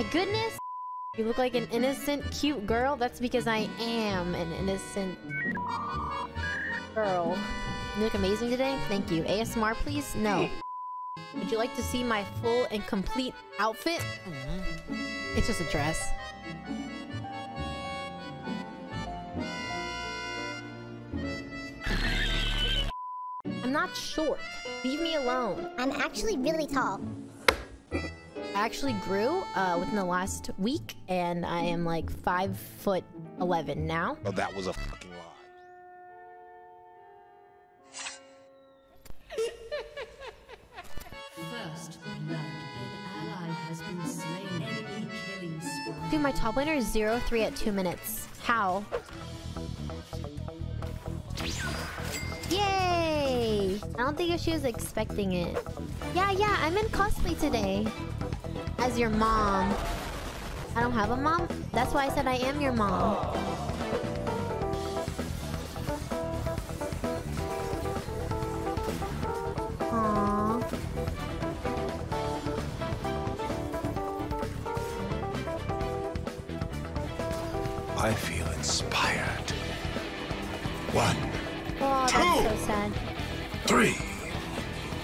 my goodness! You look like an innocent, cute girl. That's because I am an innocent girl. You look amazing today. Thank you. ASMR, please? No. Would you like to see my full and complete outfit? Mm-hmm. It's just a dress. I'm not short. Leave me alone. I'm actually really tall. I actually grew uh, within the last week, and I am like five foot eleven now. Oh, that was a fucking lie. First blood. An ally has been slain. Enemy killing spree. Dude, my top laner is zero three at 2 minutes. How? Yay! I don't think she was expecting it. Yeah, yeah, I'm in cosplay today. As your mom. I don't have a mom? That's why I said I am your mom. Aww. I feel inspired. One, Oh, that's so sad. three,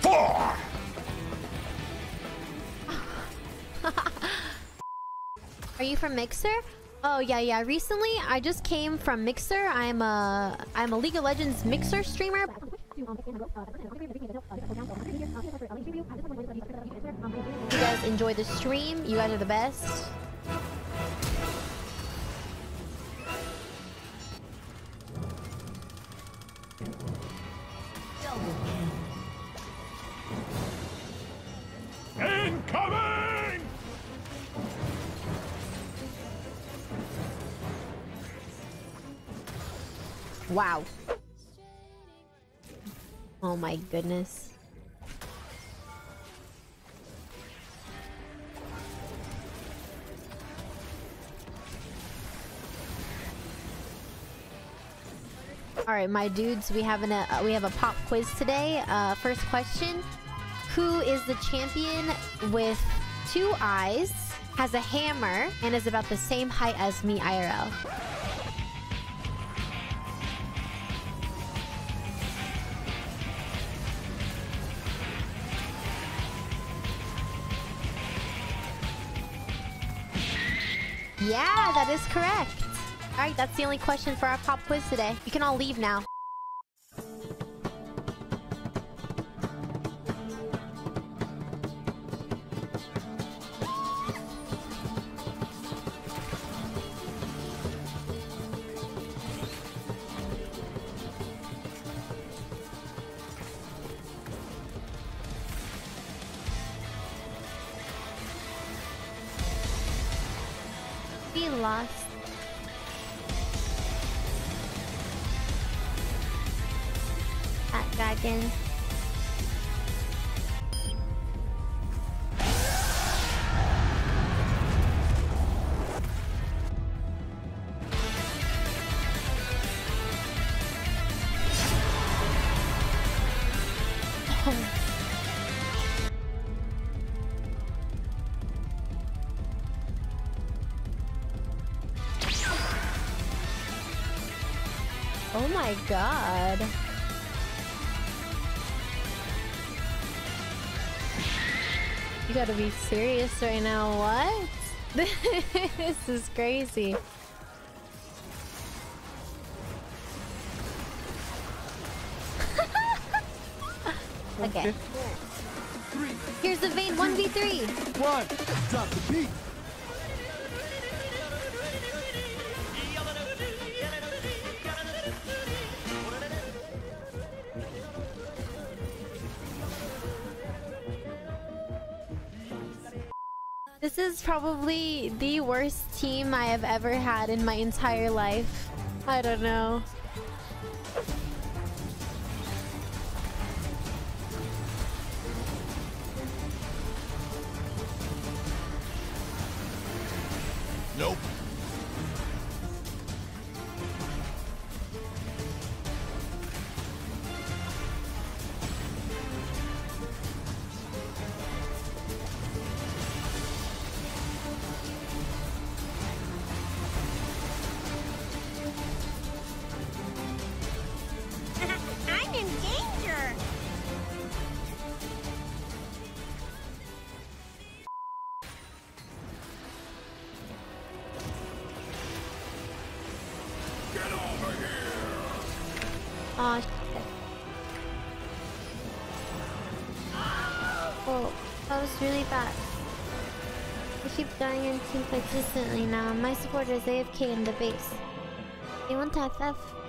four. Are you from Mixer? Oh yeah, yeah. Recently, I just came from Mixer. I'm a I'm a League of Legends Mixer streamer. You guys enjoy the stream. You guys are the best. Wow. Oh my goodness. All right, my dudes, we have an uh, we have a pop quiz today. Uh, first question: Who is the champion with two eyes, has a hammer, and is about the same height as me IRL? Yeah, that is correct. All right, that's the only question for our pop quiz today. You can all leave now. We lost. At dragon. Oh my god. You gotta be serious right now. What? this is crazy. okay. Here's the Vayne 1v3. One, drop the beat. This is probably the worst team I have ever had in my entire life. I don't know. Nope. Oh, shit. Oh, that was really bad. I keep dying in team consistently now. My supporters AFK in the base. They want to FF.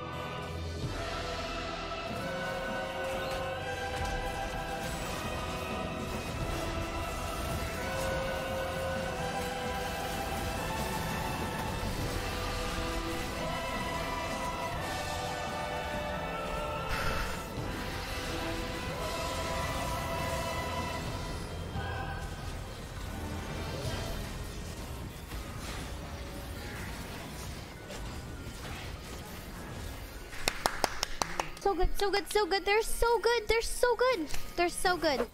So good, so good, so good. They're so good. They're so good. They're so good.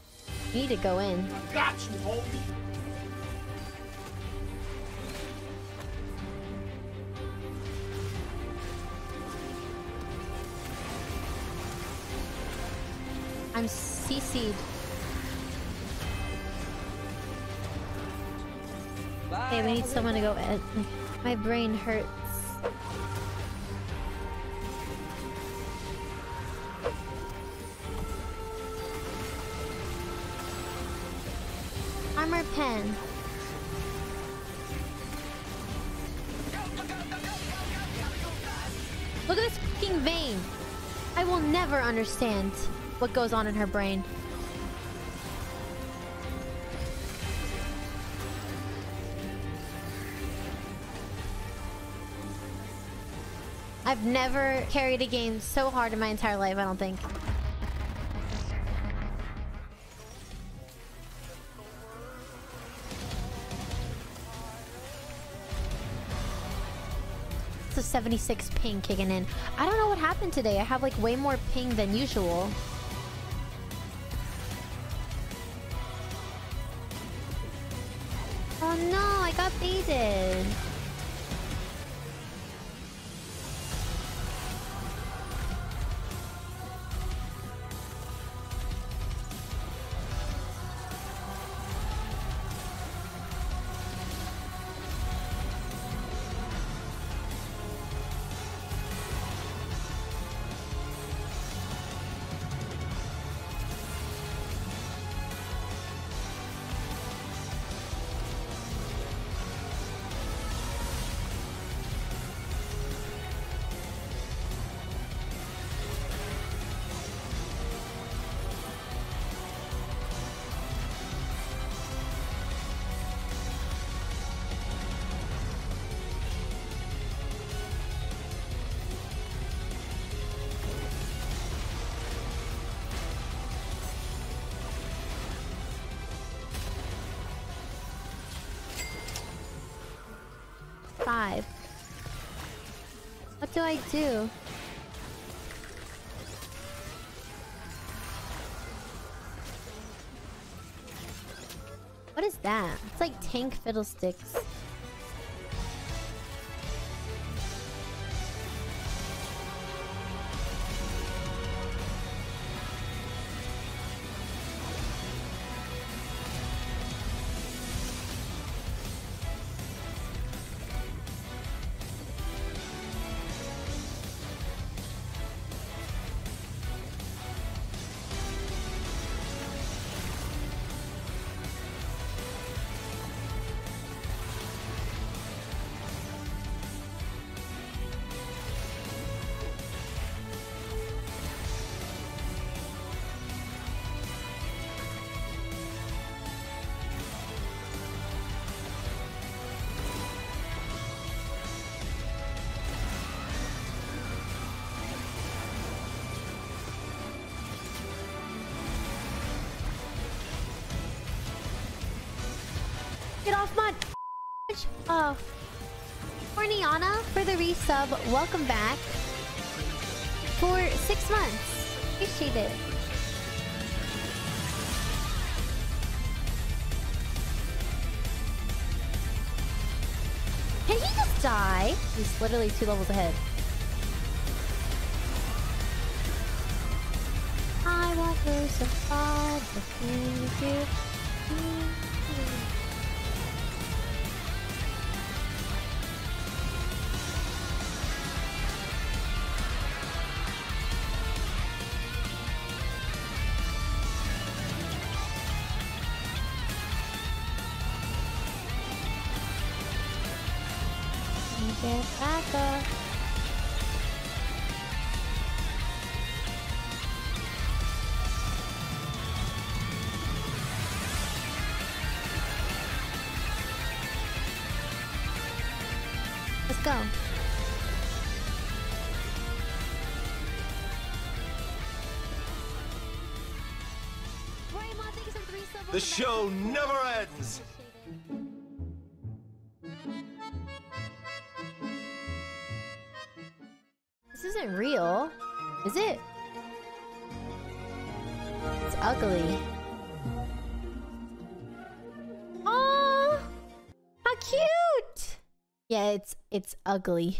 Need to go in. Got you, homie. I'm CC'd. Okay, we need someone to go in. My brain hurts. Armor pen. Look at this fucking Vayne. I will never understand what goes on in her brain. I've never carried a game so hard in my entire life, I don't think. 76 ping kicking in. I don't know what happened today. I have like way more ping than usual. Oh no, I got baited. Five. What do I do? What is that? It's like tank fiddlesticks. My Oh. Corniana for the resub. Welcome back. For six months. Appreciate it. Can he just die? He's literally two levels ahead. I the. Get. Let's go. Raymond, thank you for three subs. The show never ends. Isn't real, is it? It's ugly. Oh, how cute! Yeah, it's it's ugly.